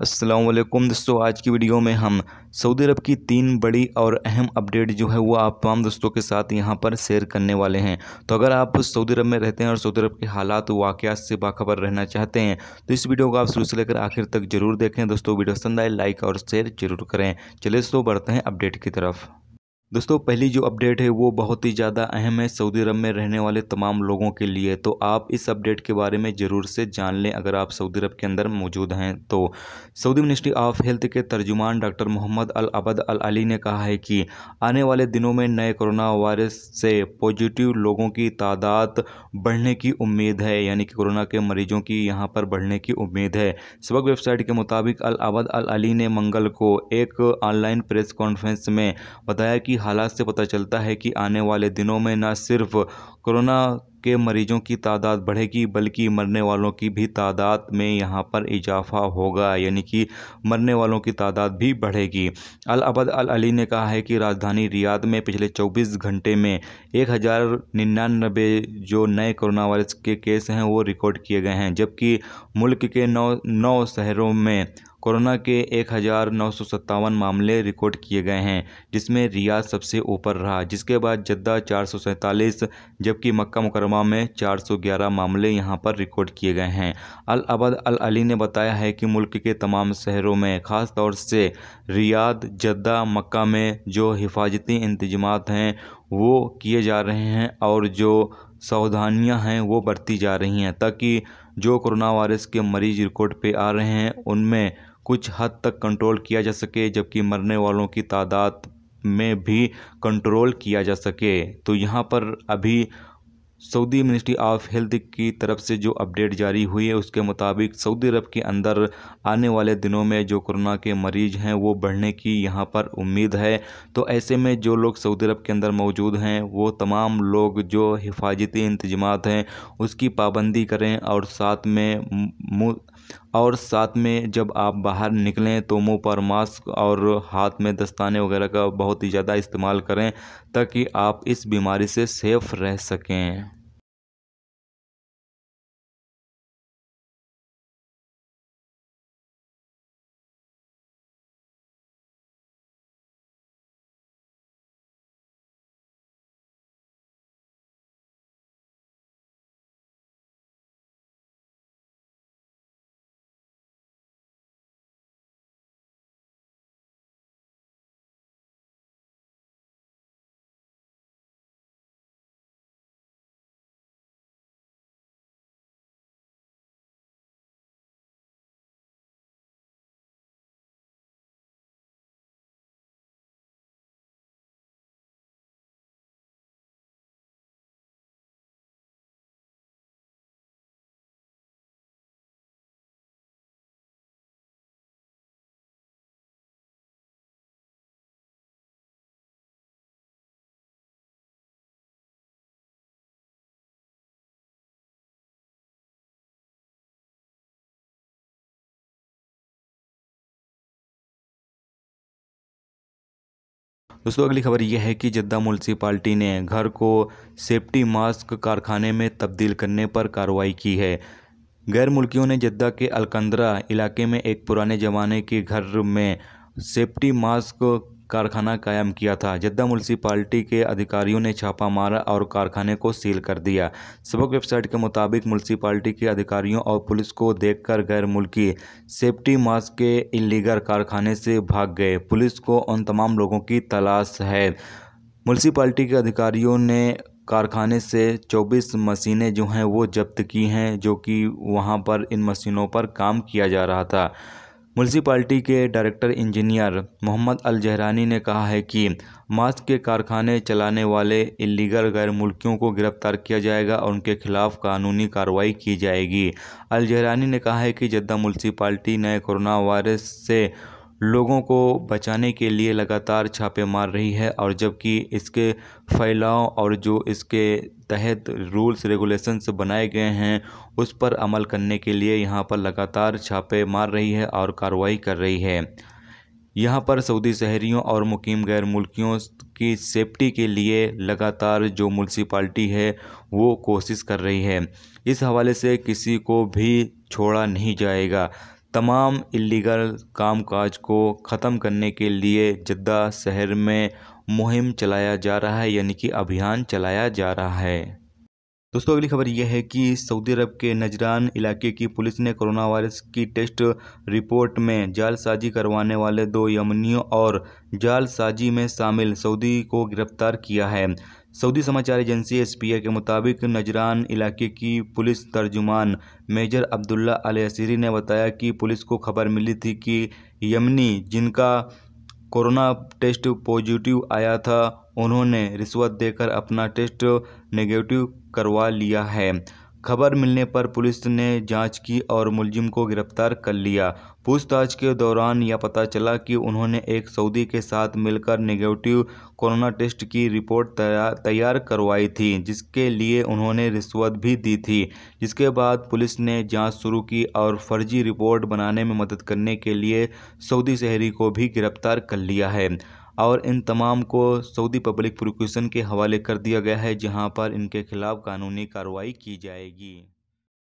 वालेकुम। दोस्तों, आज की वीडियो में हम सऊदी अरब की तीन बड़ी और अहम अपडेट जो है वो आप तमाम दोस्तों के साथ यहाँ पर शेयर करने वाले हैं। तो अगर आप सऊदी अरब में रहते हैं और सऊदी अरब के हालात वाक़ से बाखबर रहना चाहते हैं तो इस वीडियो को आप शुरू से लेकर आखिर तक ज़रूर देखें। दोस्तों, वीडियो पसंद आए, लाइक और शेयर ज़रूर करें। चले दोस्तों, बढ़ते हैं अपडेट की तरफ़। दोस्तों, पहली जो अपडेट है, वो बहुत ही ज़्यादा अहम है सऊदी अरब में रहने वाले तमाम लोगों के लिए। तो आप इस अपडेट के बारे में ज़रूर से जान लें, अगर आप सऊदी अरब के अंदर मौजूद हैं। तो सऊदी मिनिस्ट्री ऑफ़ हेल्थ के तर्जुमान doctor Mohammed Al Abad Al Ali ने कहा है कि आने वाले दिनों में नए कोरोना वायरस से पॉजिटिव लोगों की तादाद बढ़ने की उम्मीद है, यानी कि कोरोना के मरीजों की यहाँ पर बढ़ने की उम्मीद है। सबक वेबसाइट के मुताबिक अल अबद अल अली ने मंगल को एक ऑनलाइन प्रेस कॉन्फ्रेंस में बताया कि हालात से पता चलता है कि आने वाले दिनों में न सिर्फ़ कोरोना के मरीजों की तादाद बढ़ेगी, बल्कि मरने वालों की भी तादाद में यहाँ पर इजाफा होगा, यानी कि मरने वालों की तादाद भी बढ़ेगी। अल अबद अल अली ने कहा है कि राजधानी रियाद में पिछले 24 घंटे में एक हज़ार निन्यानबे जो नए कोरोना वायरस के केस हैं, वो रिकॉर्ड किए गए हैं, जबकि मुल्क के नौ नौ शहरों में कोरोना के एक हज़ार नौ सौ सत्तावन मामले रिकॉर्ड किए गए हैं, जिसमें रियाद सबसे ऊपर रहा, जिसके बाद जद्दा चार सौ सैंतालीस, जबकि मक्का मुकरमा में चार सौ ग्यारह मामले यहाँ पर रिकॉर्ड किए गए हैं। अल अबद अल अली ने बताया है कि मुल्क के तमाम शहरों में, ख़ास तौर से रियाद, जद्दा, मक्का में जो हिफाजती इंतज़ाम हैं, वो किए जा रहे हैं और जो सावधानियाँ हैं, वो बरती जा रही हैं, ताकि जो कोरोना वायरस के मरीज़ रिकॉर्ड पे आ रहे हैं, उनमें कुछ हद तक कंट्रोल किया जा सके, जबकि मरने वालों की तादाद में भी कंट्रोल किया जा सके। तो यहाँ पर अभी सऊदी मिनिस्ट्री ऑफ़ हेल्थ की तरफ़ से जो अपडेट जारी हुई है, उसके मुताबिक सऊदी अरब के अंदर आने वाले दिनों में जो कोरोना के मरीज़ हैं, वो बढ़ने की यहाँ पर उम्मीद है। तो ऐसे में जो लोग सऊदी अरब के अंदर मौजूद हैं, वो तमाम लोग जो हिफाजती इंतज़ाम हैं, उसकी पाबंदी करें और साथ में और साथ में जब आप बाहर निकलें तो मुँह पर मास्क और हाथ में दस्ताने वगैरह का बहुत ही ज़्यादा इस्तेमाल करें ताकि आप इस बीमारी से सेफ़ रह सकें। दोस्तों, अगली खबर यह है कि जद्दा म्यूनसिपाल्टी ने घर को सेफ्टी मास्क कारखाने में तब्दील करने पर कार्रवाई की है। गैर मुल्कियों ने जद्दा के अलकंदरा इलाके में एक पुराने ज़माने के घर में सेफ्टी मास्क कारखाना कायम किया था। जद्दा म्यूनसिपाल्टी के अधिकारियों ने छापा मारा और कारखाने को सील कर दिया। सबक वेबसाइट के मुताबिक म्यूनसिपाल्टी के अधिकारियों और पुलिस को देखकर गैर मुल्की सेफ्टी मास्क के इलीगल कारखाने से भाग गए। पुलिस को उन तमाम लोगों की तलाश है। म्यूनसिपाल्टी के अधिकारियों ने कारखाने से 24 मशीनें जो हैं वो जब्त की हैं, जो कि वहाँ पर इन मशीनों पर काम किया जा रहा था। म्यूनसिपाल्टी के director engineer Mohammed Al Zahrani ने कहा है कि मास्क के कारखाने चलाने वाले इलीगल गैर मुल्कियों को गिरफ़्तार किया जाएगा और उनके खिलाफ कानूनी कार्रवाई की जाएगी। अल जहरानी ने कहा है कि जद्दा म्यूनसिपाल्टी ने कोरोना वायरस से लोगों को बचाने के लिए लगातार छापे मार रही है और जबकि इसके फैलाव और जो इसके तहत रूल्स, रेगुलेशंस बनाए गए हैं, उस पर अमल करने के लिए यहाँ पर लगातार छापे मार रही है और कार्रवाई कर रही है। यहाँ पर सऊदी शहरियों और मुकीम गैर मुल्कियों की सेफ्टी के लिए लगातार जो म्यूनसिपाल्टी है, वो कोशिश कर रही है। इस हवाले से किसी को भी छोड़ा नहीं जाएगा। तमाम इलीगल कामकाज को ख़त्म करने के लिए जद्दा शहर में मुहिम चलाया जा रहा है, यानी कि अभियान चलाया जा रहा है। दोस्तों, अगली खबर यह है कि सऊदी अरब के नजरान इलाके की पुलिस ने कोरोना वायरस की टेस्ट रिपोर्ट में जालसाजी करवाने वाले दो यमनियों और जालसाजी में शामिल सऊदी को गिरफ़्तार किया है। सऊदी समाचार एजेंसी एसपीए के मुताबिक नजरान इलाके की पुलिस तर्जुमान मेजर अब्दुल्ला अल असीरी ने बताया कि पुलिस को खबर मिली थी कि यमनी, जिनका कोरोना टेस्ट पॉजिटिव आया था, उन्होंने रिश्वत देकर अपना टेस्ट नेगेटिव करवा लिया है। खबर मिलने पर पुलिस ने जाँच की और मुलजिम को गिरफ़्तार कर लिया। पूछताछ के दौरान यह पता चला कि उन्होंने एक सऊदी के साथ मिलकर नेगेटिव कोरोना टेस्ट की रिपोर्ट तैयार करवाई थी, जिसके लिए उन्होंने रिश्वत भी दी थी। जिसके बाद पुलिस ने जाँच शुरू की और फर्जी रिपोर्ट बनाने में मदद करने के लिए सऊदी शहरी को भी गिरफ़्तार कर लिया है। और इन तमाम को सऊदी पब्लिक प्रोक्यूशन के हवाले कर दिया गया है, जहाँ पर इनके खिलाफ़ कानूनी कार्रवाई की जाएगी।